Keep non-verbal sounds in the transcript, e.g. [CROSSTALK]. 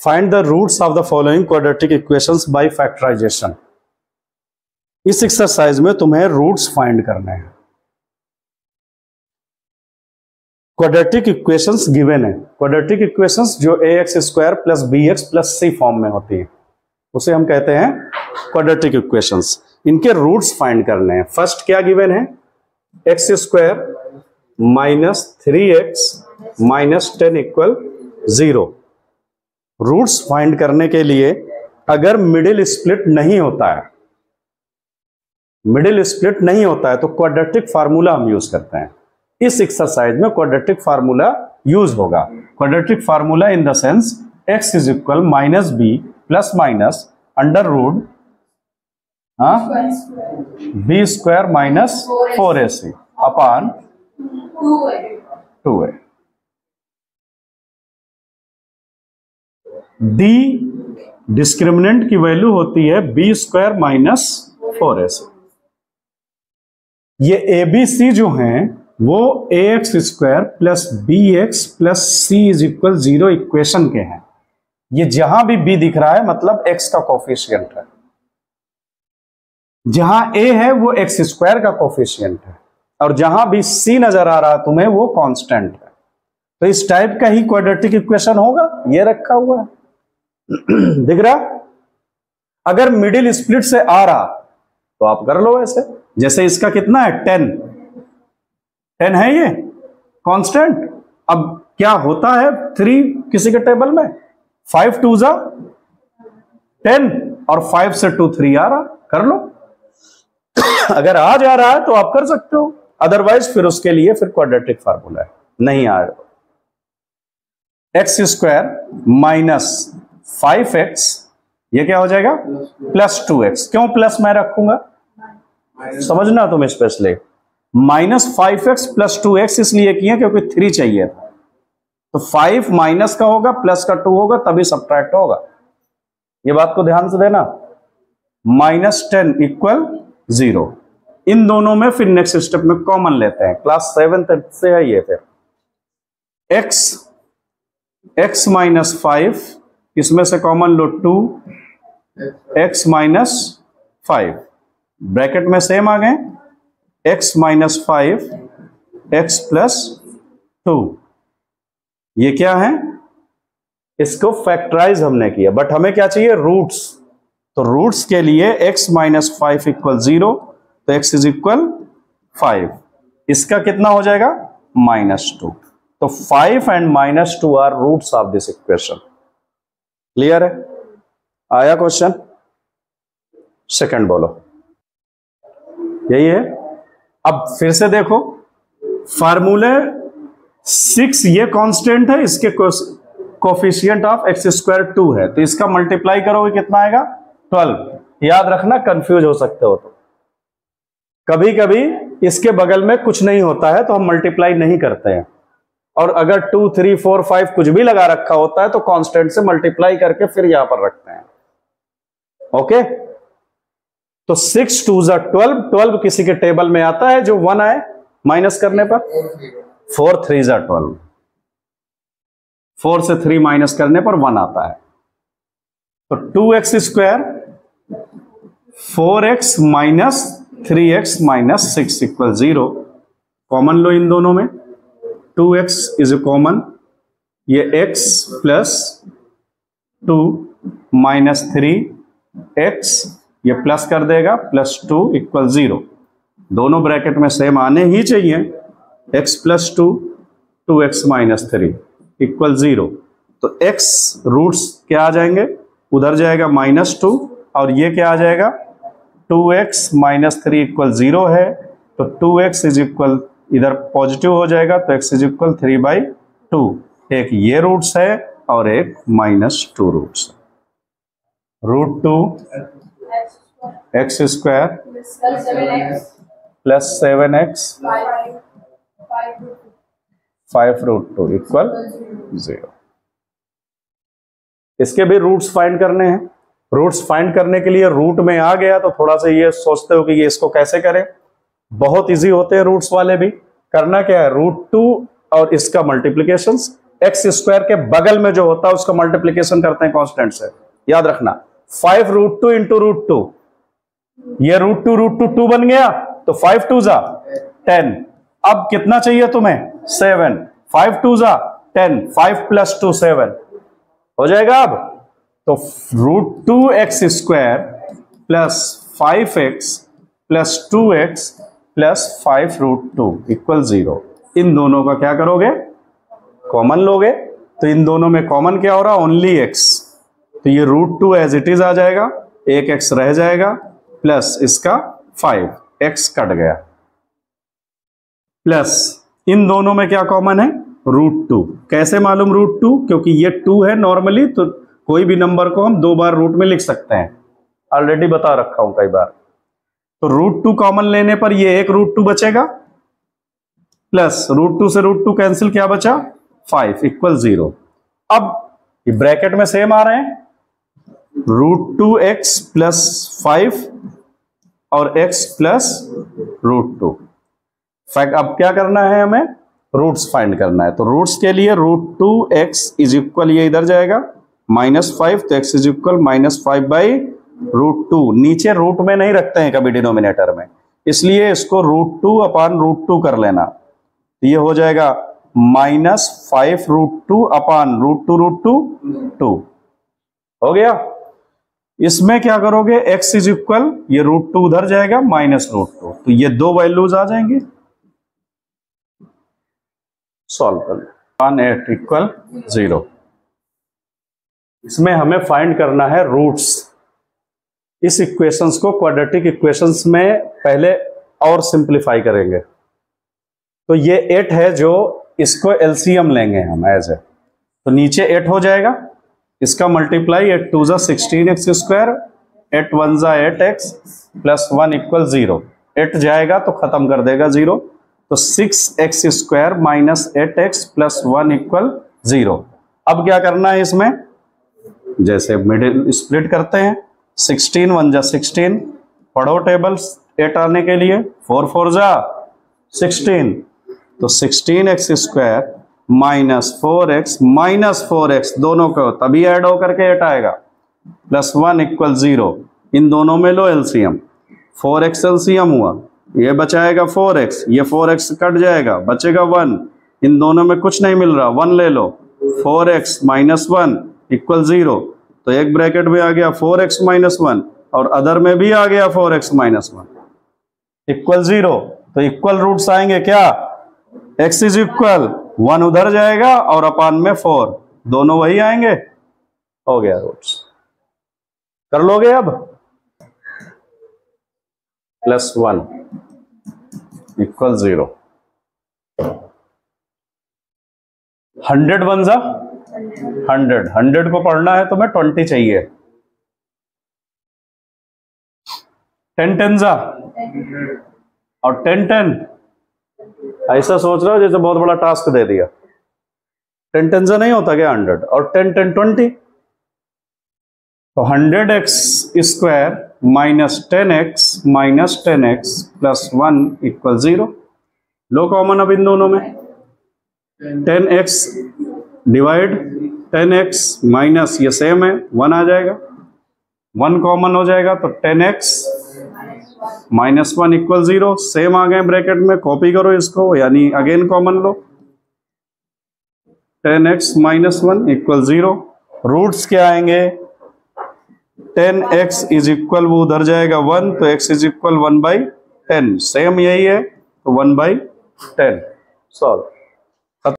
Find the roots of the following quadratic equations by factorization इस exercise में तुम्हें roots find करने हैं। क्वाड्रेटिक इक्वेशंस गिवन है। क्वाड्रेटिक इक्वेशंस जो a x square plus b x plus c form में होती है। उसे हम कहते हैं क्वाड्रेटिक इक्वेशंस इनके रूट्स फाइंड करने हैं। फ़र्स्ट क्या गिवन है? X square minus three x minus ten equal zero roots find करने के लिए अगर मिडिल स्प्लिट नहीं होता है, मिडिल स्प्लिट नहीं होता है तो क्वाड्रेटिक फार्मूला हम यूज़ करते हैं। इस एक्सरसाइज में क्वाड्रेटिक फार्मूला यूज़ होगा। Quadratic formula in the sense x is equal minus b plus minus under root b square minus four a c upon two a d discriminant की value होती है b square minus four a c. ये A B C जो हैं, वो a x square plus b x plus c is equal zero equation के हैं। ये जहाँ भी बी दिख रहा है मतलब एक्स का कोफिशियंट है। जहाँ ए है, वो एक्स स्क्वायर का कोफिशियंट है। और जहाँ भी सी नज़र आ रहा है तुम्हें, वो कांस्टेंट है। तो इस टाइप का ही क्वाड्रेटिक इक्वेशन होगा, ये रखा हुआ है। [CLEARS THROAT] दिख रहा? अगर मिडिल स्प्लिट से आ रहा तो आप कर लो ऐसे। जैसे इसका कितना है? टेन टेन है ये। कांस्टेंट अब क्या होता है? थ्री किसी के टेबल में? फाइव टू जा। टेन और फाइव से टू थ्री आ रहा। कर लो। [CLEARS THROAT] अगर आ जा रहा है तो आप कर सकते हो। अदरवाइज़ फिर उसके लिए फिर क्वाड्रेटिक फार्मूला है। नहीं आ रहा। X square minus five x ये क्या हो जाएगा? Plus two x. क्यों प्लस मैं रखूँगा? समझना तुम specially. Minus five x plus two x इसलिए किया क्योंकि थ्री चाहिए था। तो फाइव माइनस का होगा प्लस का टू होगा तभी सब्ट्रैक्ट होगा। ये बात को ध्यान से देना। Minus ten equal zero. इन दोनों में फिर नेक्स्ट स्टेप में कॉमन लेते हैं। क्लास सेवन तक से है ये फिर। एक्स एक्स माइनस फाइव इसमें से कॉमन लो two x minus five bracket में सेम आ गए? X minus five x plus two ये क्या है? इसको फैक्टराइज हमने किया। बट हमें क्या चाहिए? रूट्स तो रूट्स के लिए x minus five equal zero तो x इज़ इक्वल फाइव इसका कितना हो जाएगा? माइनस टू तो five and minus two are roots of this equation clear है? आया क्वेश्चन सेकंड बोलो। यही है? अब फिर से देखो। फार्मूले सिक्स ये कांस्टेंट है, इसके coefficient of x square two है। तो इसका मल्टीप्लाई करोगे कितना आएगा? ट्वेल्व याद रखना कंफ्यूज हो सकते हो तो कभी कभी इसके बगल में कुछ नहीं होता है तो हम मल्टीप्लाई नहीं करते हैं। और अगर टू थ्री फोर फाइव कुछ भी लगा रखा होता है तो कांस्टेंट से मल्टीप्लाई करके फिर यहाँ पर रखते हैं। ओके तो सिक्स टू जा ट्वेल्व ट्वेल्व किसी के टेबल में आता है, जो वन आए माइनस करने पर? फोर थ्री जा ट्वेल्व फोर से थ्री माइनस करने पर वन आता है। तो two x square four x minus three x minus six equal zero common लो इन दोनों में। Two x is a common, ये x plus two minus three, x, ये प्लस कर देगा, प्लस टू इक्वल ज़ीरो। दोनों ब्रैकेट में सेम आने ही चाहिए, x plus two two x minus three equal zero. तो एक्स रूट्स क्या आ जाएँगे? उधर जाएगा माइनस टू, और ये क्या आ जाएगा? Two x minus three equal zero है तो टू एक्स इज़ इक्वल इधर पॉजिटिव हो जाएगा तो x is equal three by two एक ये रूट्स है और एक minus two roots root two x square plus seven x five root two equal zero इसके भी रूट्स फाइंड करने हैं। रूट्स फाइंड करने के लिए रूट में आ गया तो थोड़ा सा ये सोचते हो कि ये इसको कैसे करें? बहुत इजी होते हैं रूट्स वाले भी। करना क्या है? रूट टू और इसका मल्टीप्लीकेशन एक्स स्क्वायर के बगल में जो होता है, उसका मल्टीप्लीकेशन करते हैं कॉन्स्टेंट से। याद रखना five root two into root two ये root two root two two बन गया तो फाइव टू जा टेन अब कितना चाहिए तुम्हें? सेवन फाइव टू जा ten five plus two seven हो जाएगा अब? तो root two x square plus five x plus two x plus five root two equal zero इन दोनों का क्या करोगे? कॉमन लोगे। तो इन दोनों में कॉमन क्या हो रहा? ओनली एक्स तो ये root two as it is आ जाएगा। एक एक्स रह जाएगा। प्लस इसका फाइव एक्स कट गया। प्लस इन दोनों में क्या कॉमन है? रूट टू कैसे मालूम रूट टू क्योंकि ये टू है नॉर्मली तो कोई भी नंबर को हम दो बार रूट में लिख सकते हैं। ऑलरेडी बता रखा हूँ कई बार। तो रूट टू कॉमन लेने पर ये एक रूट टू बचेगा। प्लस रूट टू से रूट टू कैंसिल क्या बचा? फाइव इक्वल ज़ीरो अब ये ब्रैकेट में सेम आ रहे हैं। Root two x plus five और x plus root two fact अब क्या करना है हमें? रूट्स फाइंड करना है। तो रूट्स के लिए root two x is equal ये इधर जाएगा। माइनस फाइव तो x is equal minus five by root two नीचे रूट में नहीं रखते हैं कभी डिनोमिनेटर में। इसलिए इसको root two upon root two कर लेना। तो ये हो जाएगा minus five root two upon root two root two two हो गया? इसमें क्या करोगे? X इज़ इक्वल ये रूट टू उधर जाएगा माइनस रूट टू तो ये दो वैल्यूज़ आ जाएँगे। सॉल्व कर वन एट इक्वल ज़ीरो इसमें हमें फाइंड करना है रूट्स इस इक्वेशंस को क्वाड्रेटिक इक्वेशंस में पहले और सिंप्लीफाई करेंगे। तो ये एट है जो इसको एलसीएम लेंगे हम एज ए तो नीचे एट हो जाएगा। इसका मल्टीप्लाई एट टू ज़ा sixteen x square eight one ज़ा eight x plus one equal zero eight जाएगा तो खत्म कर देगा ज़ीरो तो six x square minus eight x plus one equal zero अब क्या करना है इसमें? जैसे मिडिल स्प्लिट करते हैं। सिक्सटीन वन जा सिक्सटीन। पढ़ो टेबल एट आने के लिए। फोर फोर जा। सिक्सटीन। तो sixteen x square minus four x minus four x दोनों को तभी ऐड होकर के एट आएगा। प्लस वन इक्वल ज़ीरो इन दोनों में लो एलसीएम फोर एक्स एलसीएम हुआ। ये बचाएगा फोर एक्स ये फोर एक्स कट जाएगा। बचेगा वन इन दोनों में कुछ नहीं मिल रहा। वन ले लो। Four x minus one equal zero तो एक ब्रैकेट में आ गया फोर एक्स माइनस वन और अदर में भी आ गया four x minus one equal zero तो इक्वल रूट्स आएँगे क्या? एक्स इज़ इक्वल वन उधर जाएगा और अपान में फोर दोनों वही आएँगे? हो गया रूट्स कर लोगे अब? Plus one equal zero hundred one जा। हंड्रेड। हंड्रेड को पढ़ना है तो मैं ट्वेंटी चाहिए। टेन टेन जा और टेन टेन। ऐसा सोच रहा हो जैसे बहुत बड़ा टास्क दे दिया। टेन टेन नहीं होता क्या हंड्रेड? और टेन टेन ट्वेंटी? तो hundred x square minus ten x minus ten x plus one equal zero. लो कॉमन अब इन दोनों में। Ten x divide ten x minus ये सेम है, वन आ जाएगा। वन कॉमन हो जाएगा तो ten x minus one equal zero. Same आ गए ब्रैकेट में, कॉपी करो इसको, यानी अगेन कॉमन लो। Ten x minus one equal zero. Roots क्या आएँगे? टेन एक्स इज़ इक्वल, वो उधर जाएगा वन तो x is equal one by ten. Same यही है तो वन बाई टेन। सॉल्व